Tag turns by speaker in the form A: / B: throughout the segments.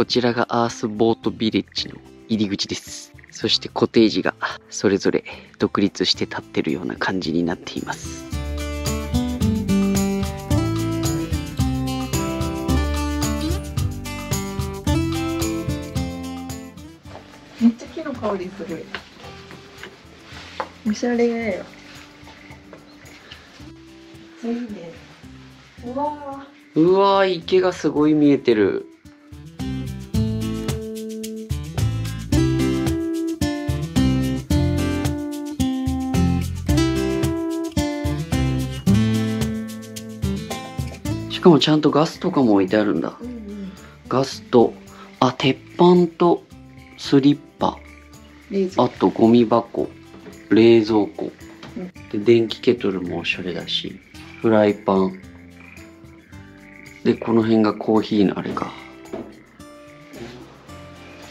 A: こちらがアースボートビレッジの入り口です。そしてコテージがそれぞれ独立して立ってるような感じになっています。
B: めっちゃ木の香りするおしゃれよいいねうわ
A: うわー、池がすごい見えてる。しかもちゃんとガスとかも置いてあるんだ。
B: うんうん
A: ガスと、あ、鉄板とスリッパ、あとゴミ箱、冷蔵庫
B: うん。
A: で、電気ケトルもおしゃれだし、フライパン。で、この辺がコーヒーのあれか。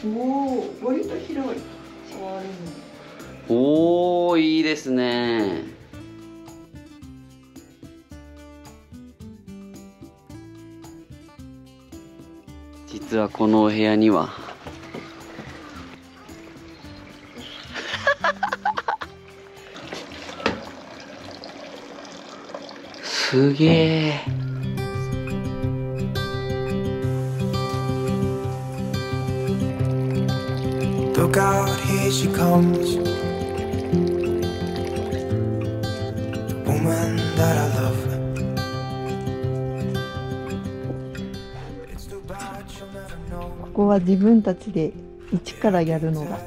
B: おお割と広い
A: おー、いいですね。実はこのお部屋にはすげえ。
C: Look out, here she comes. The woman that I love.
B: ここは自分たちで一からやるのが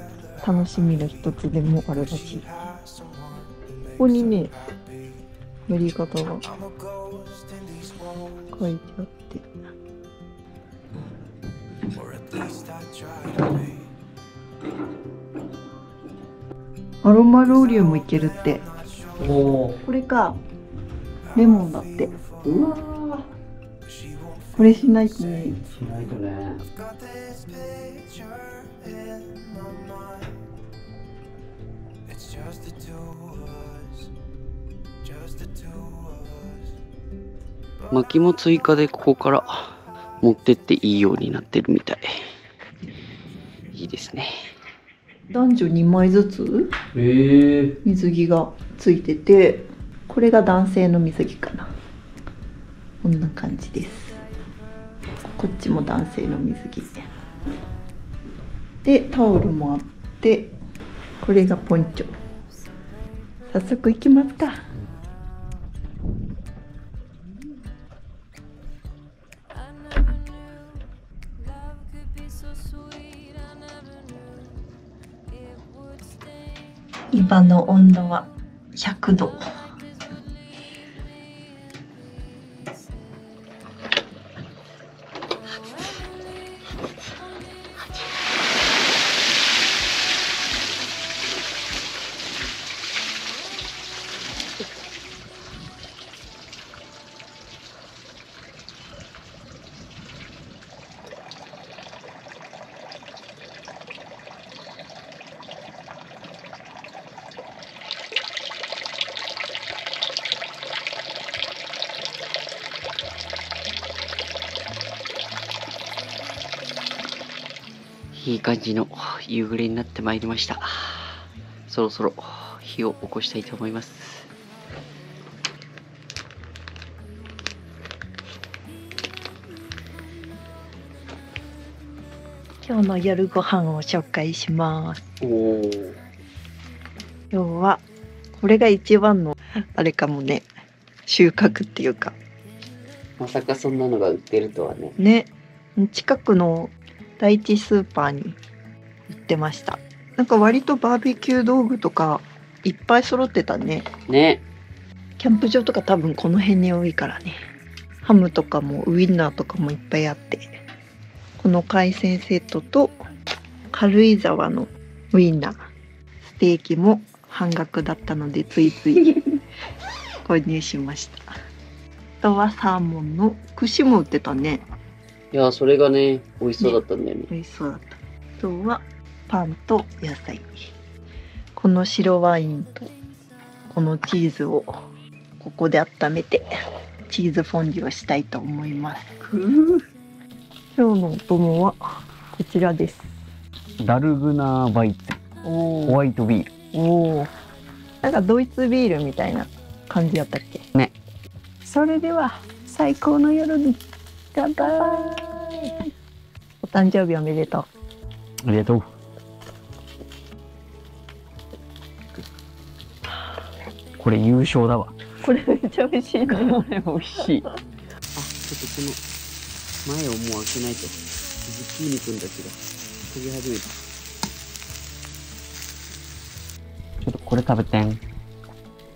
B: 楽しみの一つでもあるらしいここにねやり方が書いてあって.アロマロウリュもいけるって。これかレモンだって
A: うわ
B: これしないとね
A: ー。しないとね。薪も追加でここから持ってっていいようになってるみたい。いいですね。
B: 男女2枚ずつ？水着がついててこれが男性の水着かなこんな感じですこっちも男性の水着。でタオルもあってこれがポンチョ。早速いきますか。
D: イ
B: バの温度は100度。
A: いい感じの夕暮れになってまいりました。そろそろ火を起こしたいと思います。
B: 今日の夜ご飯を紹介します
A: おお。
B: 今日はこれが一番のあれかもね収穫っていうか
A: まさかそんなのが売ってるとはね。
B: ね近くの第一スーパーに行ってました。なんか割とバーベキュー道具とかいっぱい揃ってたね。
A: ね。
B: キャンプ場とか多分この辺に多いからね。ハムとかもウインナーとかもいっぱいあって。この海鮮セットと軽井沢のウインナー。ステーキも半額だったのでついつい 購入しました。あとはサーモンの串も売ってたね
A: いや、それがね、美味しそうだったんだよね。
B: 美味しそうだった。あとはパンと野菜。この白ワインとこのチーズをここで温めてチーズフォンデュをしたいと思います。今日のお供はこちらです。
A: ダルグナーバイツホワイトビール。
B: おおなんかドイツビールみたいな感じやったっけ？
A: ね。それでは最高の夜に。
B: 乾杯お誕生日おめでとう。
A: ありがとう。これ優勝だわ。
B: これめっちゃ美味しいね。
A: これ美味しい。あちょっとこの前をもう開けないと。ズッキーニくんたちが。飛び始めた。ちょっとこれ食べてん。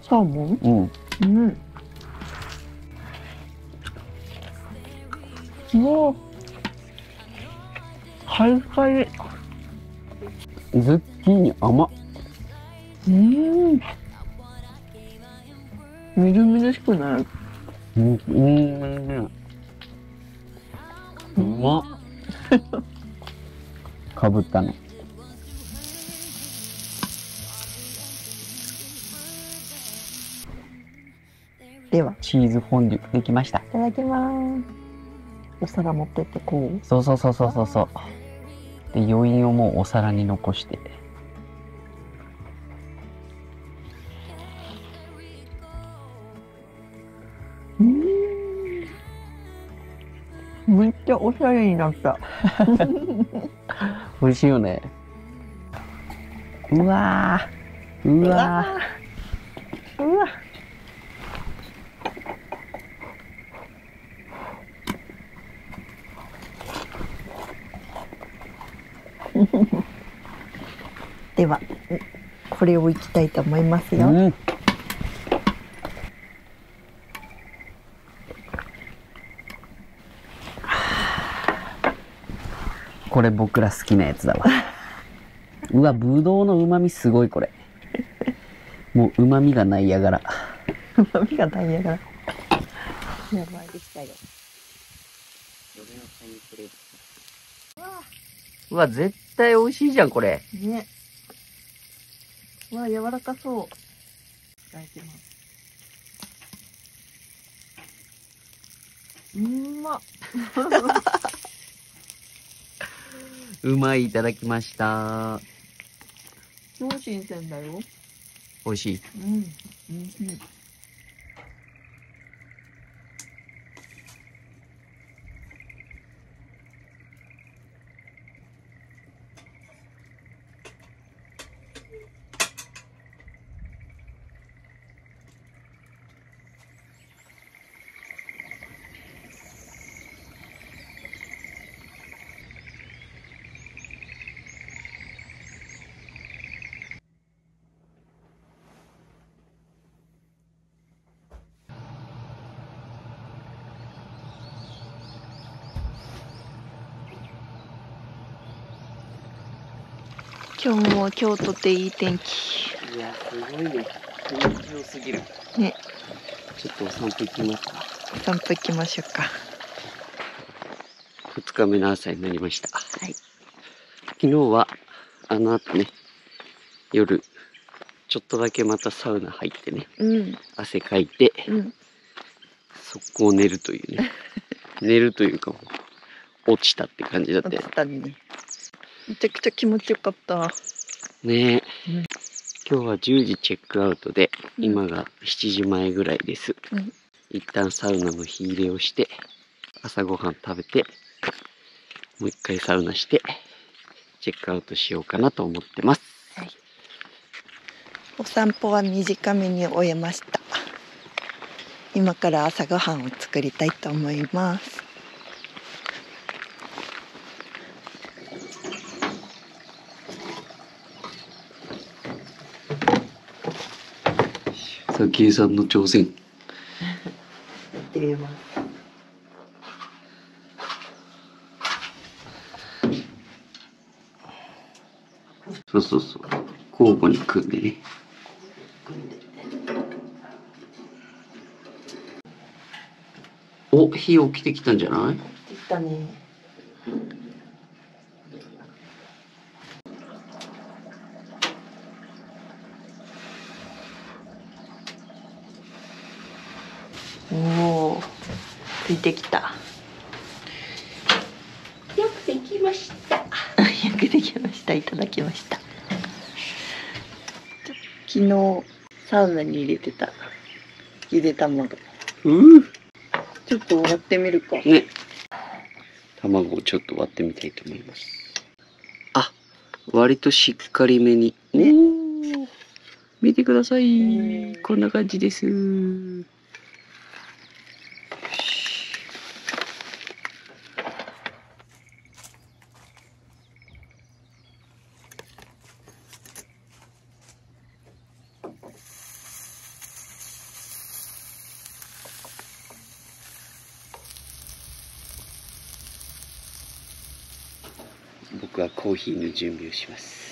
B: サーモン？
A: うん。
B: うん。もうカリカリ
A: ズッキーニ甘っ。
B: うん。みずみずしくない。
A: うんうんうまっ。かぶったね。
B: では。い
A: チーズフォンデュできました。
B: ただきます。お皿持ってってこう
A: そう。そうそうそうそうそうで余韻をもうお皿に残して。
B: うん。めっちゃおしゃれになった。
A: 美味しいよね。うわー。うわ
B: ではこれをいきたいと思いますよ、
A: ーうん。これ僕ら好きなやつだわ。うわぶどうのうまみすごいこれ。もううまみがないやがら。
B: うまみがないやがら。やばいできたよ。
A: うわ絶対美味しいじゃんこれ。
B: ねうわ柔らかそう。いただきます。うんま。っ
A: うまいいただきました。
B: 超新鮮だよ。
A: 美味しい。
B: うんうん今日も京都っていい天気。
A: いやすごいね。気持ちよすぎる。
B: ね。
A: ちょっとお散歩行きますか。
B: 散歩行きましょうか。
A: 2日目の朝になりました。
B: はい。
A: 昨日はあの後ね夜ちょっとだけまたサウナ入ってね
B: うん。
A: 汗かいて
B: うん。
A: 速攻寝るというね。寝るというか落ちたって感じだったよ。
B: 落ちたねめちゃくちゃ気持ちよかった。
A: ね。え、
B: うん。
A: 今日は10時チェックアウトで、
B: うん。
A: 今が7時前ぐらいです、
B: うん。
A: 一旦サウナの火入れをして朝ごはん食べてもう一回サウナしてチェックアウトしようかなと思ってます。
B: お散歩は短めに終えました。今から朝ごはんを作りたいと思います
A: さあ計算の挑戦。
B: やってみます
A: そうそうそう。交互に組んでね。お火起きてきたんじゃない？
B: できたねおおついてきた。よくできました。出てきました。いただきました。昨日サウナに入れてた。ゆで卵。
A: う
B: ちょっと割ってみるか。
A: ね。卵をちょっと割ってみたいと思います。あ、割としっかりめに。
B: ね。
A: 見てください。
B: うん。
A: こんな感じです。はコーヒーの準備をします。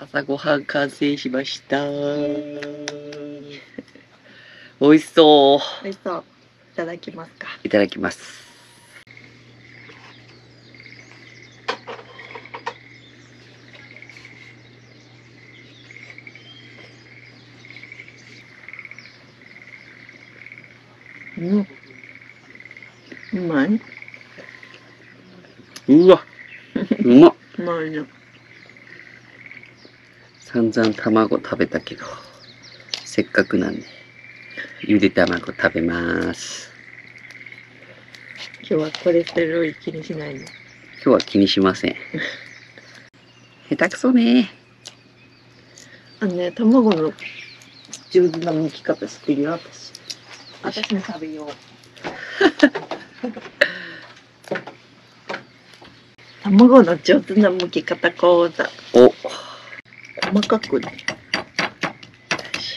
A: 朝ごはん完成しました。美味しそう。
B: 美味しそういただきますか
A: いただきます。
B: うんうまいう
A: わ、うまっ。
B: うまいね
A: 散々卵食べたけど、せっかくなんで、ゆで卵食べます。
B: 今日はコレステロール気にしないの？
A: 今日は気にしません。下手くそね。
B: あのね卵の上手な剥き方知ってるよ私私も食べよう 卵の上手な剥き方講座
A: お、
B: 細かくね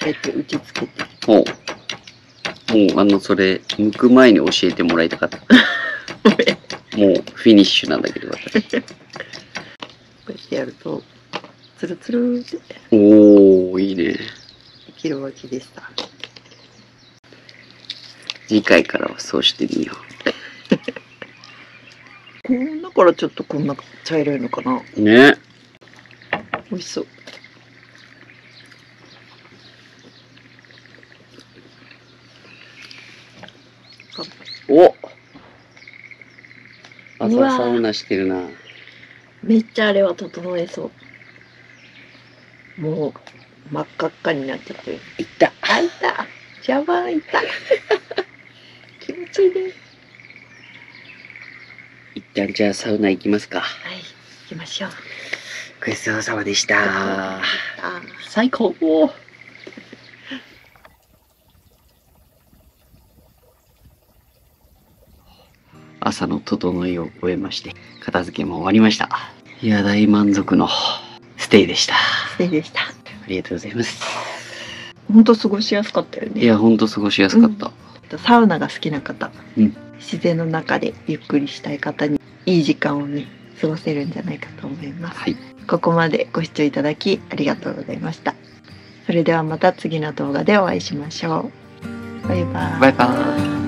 B: こうやって打ち付けて
A: お、もうあの、それ、剥く前に教えてもらいたかった。もうフィニッシュなんだけど、私。
B: こうやってやるとツルツルって
A: おー、いいね。
B: できるわけでした
A: 次回からはそうしてみよ
B: こんだからちょっとこんな茶色いのかな
A: う。ね。
B: 美味しそう
A: お朝サウナしてるな。
B: めっちゃあれは整えそうもう真っ赤っかになっちゃってる
A: いった。
B: あいた茶番いた気持ちいいです
A: 一旦じゃあサウナ行きますか。
B: はい行きましょう
A: ごちそうさまでし
B: あ
A: た。最高。朝の整いを終えまして、片付けも終わりました。いや、大満足のステイでした。
B: 素敵でした
A: ありがとうございます。
B: 本当過ごしやすかったよね
A: いや、ほんと過ごしやすかった。
B: サウナが好きな方、
A: うん
B: 自然の中でゆっくりしたい方にいい時間をね過ごせるんじゃないかと思います
A: はい。
B: ここまでご視聴いただきありがとうございましたそれではまた次の動画でお会いしましょうバイバイ
A: バイバーイ。